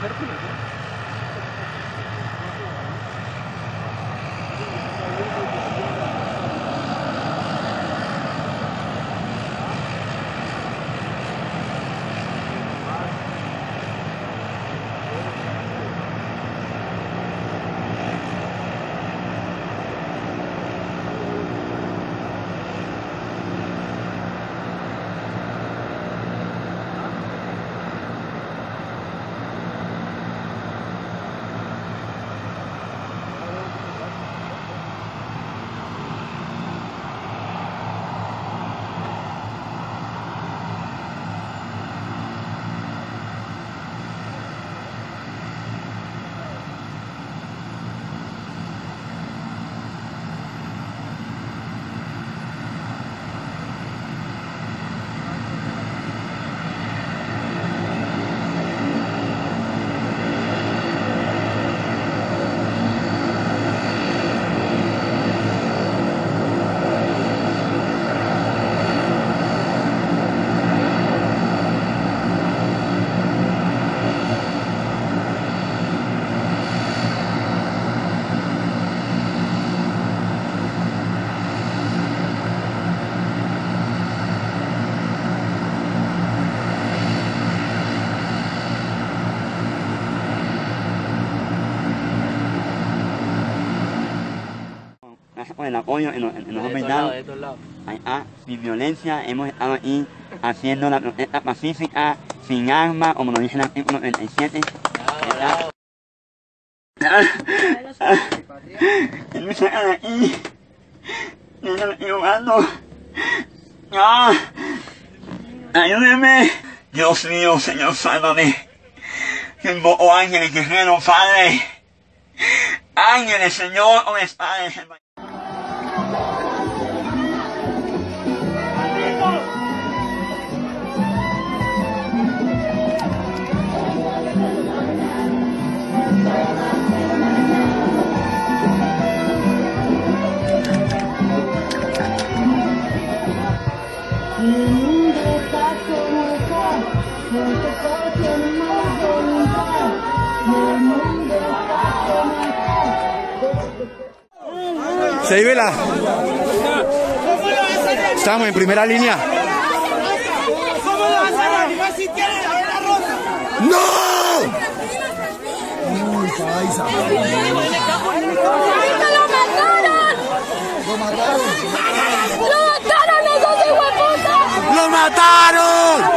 Gracias. Por el apoyo nos, nos brindado. Ah, sin violencia, hemos estado ahí haciendo la protesta pacífica, sin armas, como lo dice el artículo 37. Que me sacan de aquí. Que yo me estoy jugando. ¡Ah! ¡Ayúdeme! Dios mío, Señor, sálvame. Invoco ángeles, Padre. Ángeles, Señor, o Padre. Se vive la. Estamos en primera línea. ¿Cómo lo vas a reanimar si tienes la? ¡No! ¡Lo mataron! ¡Lo mataron! ¡Lo mataron, mataram!